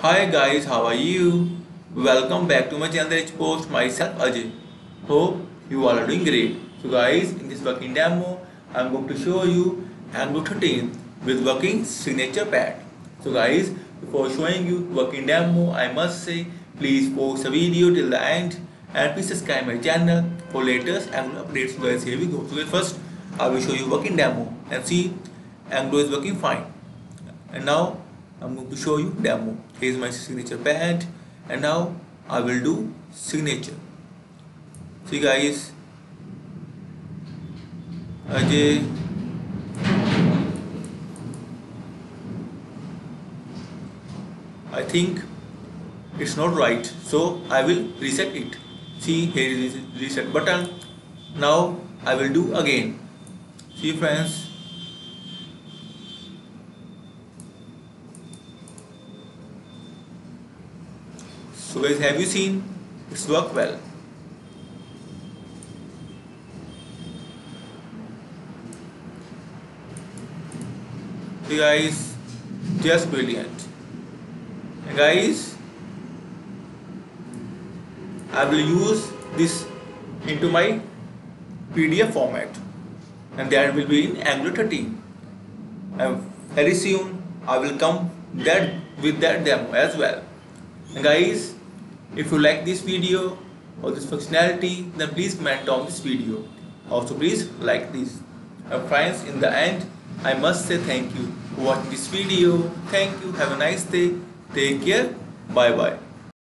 Hi guys, how are you? Welcome back to my channel Rich Post. Myself Ajay. Hope you all are doing great. So guys, in this working demo, I'm going to show you Angular 13 with working signature pad. So guys, before showing you working demo, I must say please pause the video till the end and please subscribe my channel for latest Angular updates. So guys, here we go. So guys, first I will show you working demo and see Angular is working fine. And now I'm going to show you demo. Here's my signature pad. And now I will do signature. See guys. Ajay I think it's not right. So I will reset it. See here is reset button. Now I will do again. See friends So guys, have you seen? It's worked well. So guys, just brilliant. And guys, I will use this into my PDF format and that will be in Angular 13. And very soon I will come that with that demo as well. And guys, if you like this video or this functionality, then please comment on this video. Also, please like this. And friends, in the end, I must say thank you for watching this video. Thank you. Have a nice day. Take care. Bye bye.